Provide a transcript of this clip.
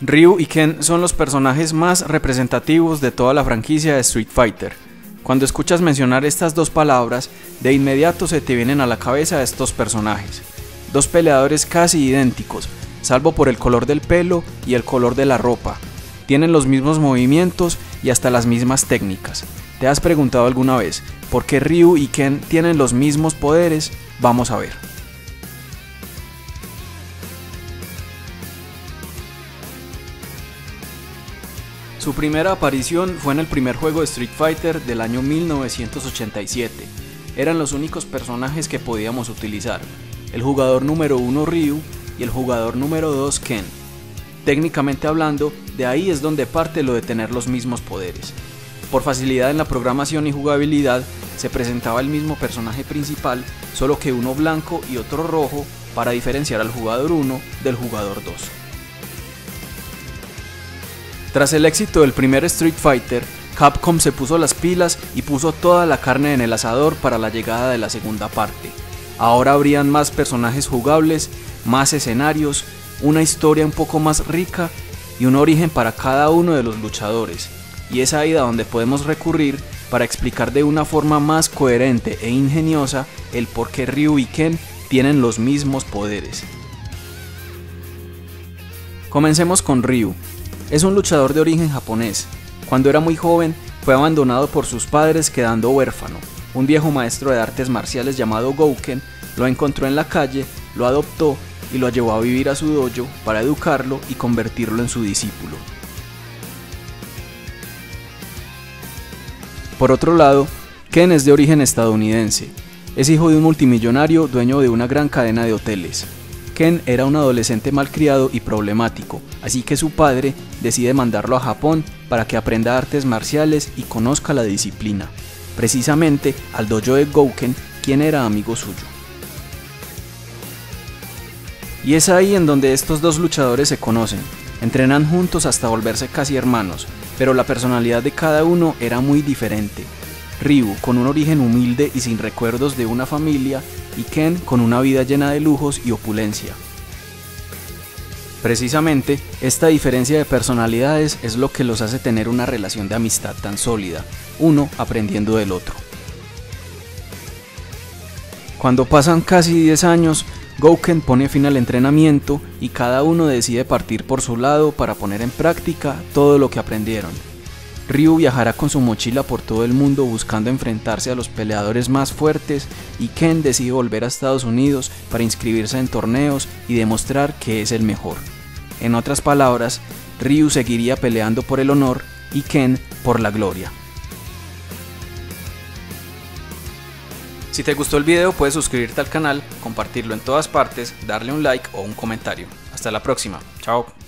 Ryu y Ken son los personajes más representativos de toda la franquicia de Street Fighter. Cuando escuchas mencionar estas dos palabras, de inmediato se te vienen a la cabeza estos personajes. Dos peleadores casi idénticos, salvo por el color del pelo y el color de la ropa. Tienen los mismos movimientos y hasta las mismas técnicas. ¿Te has preguntado alguna vez por qué Ryu y Ken tienen los mismos poderes? Vamos a ver. Su primera aparición fue en el primer juego de Street Fighter del año 1987. Eran los únicos personajes que podíamos utilizar, el jugador número 1 Ryu y el jugador número 2 Ken. Técnicamente hablando, de ahí es donde parte lo de tener los mismos poderes. Por facilidad en la programación y jugabilidad, se presentaba el mismo personaje principal, solo que uno blanco y otro rojo para diferenciar al jugador 1 del jugador 2. Tras el éxito del primer Street Fighter, Capcom se puso las pilas y puso toda la carne en el asador para la llegada de la segunda parte. Ahora habrían más personajes jugables, más escenarios, una historia un poco más rica y un origen para cada uno de los luchadores. Y es ahí donde podemos recurrir para explicar de una forma más coherente e ingeniosa el por qué Ryu y Ken tienen los mismos poderes. Comencemos con Ryu, es un luchador de origen japonés. Cuando era muy joven, fue abandonado por sus padres quedando huérfano. Un viejo maestro de artes marciales llamado Gouken lo encontró en la calle, lo adoptó y lo llevó a vivir a su dojo para educarlo y convertirlo en su discípulo. Por otro lado, Ken es de origen estadounidense. Es hijo de un multimillonario dueño de una gran cadena de hoteles. Ken era un adolescente malcriado y problemático, así que su padre decide mandarlo a Japón para que aprenda artes marciales y conozca la disciplina, precisamente al dojo de Gouken, quien era amigo suyo. Y es ahí en donde estos dos luchadores se conocen, entrenan juntos hasta volverse casi hermanos, pero la personalidad de cada uno era muy diferente. Ryu con un origen humilde y sin recuerdos de una familia, y Ken con una vida llena de lujos y opulencia. Precisamente, esta diferencia de personalidades es lo que los hace tener una relación de amistad tan sólida, uno aprendiendo del otro. Cuando pasan casi 10 años, Gouken pone fin al entrenamiento y cada uno decide partir por su lado para poner en práctica todo lo que aprendieron. Ryu viajará con su mochila por todo el mundo buscando enfrentarse a los peleadores más fuertes y Ken decide volver a Estados Unidos para inscribirse en torneos y demostrar que es el mejor. En otras palabras, Ryu seguiría peleando por el honor y Ken por la gloria. Si te gustó el video puedes suscribirte al canal, compartirlo en todas partes, darle un like o un comentario. Hasta la próxima. Chao.